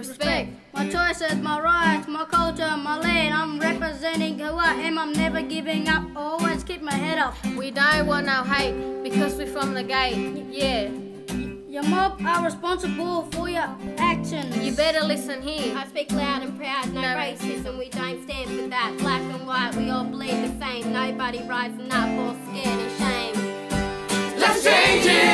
Respect. My choices, my rights, my culture, my land. I'm representing who I am. I'm never giving up. Always keep my head up. We don't want no hate because we're from the gate. Yeah. Your mob are responsible for your actions. You better listen here. I speak loud and proud, no, No racism, we don't stand for that. Black and white, we all bleed the same. Nobody rising up or scared of shame. Let's change it.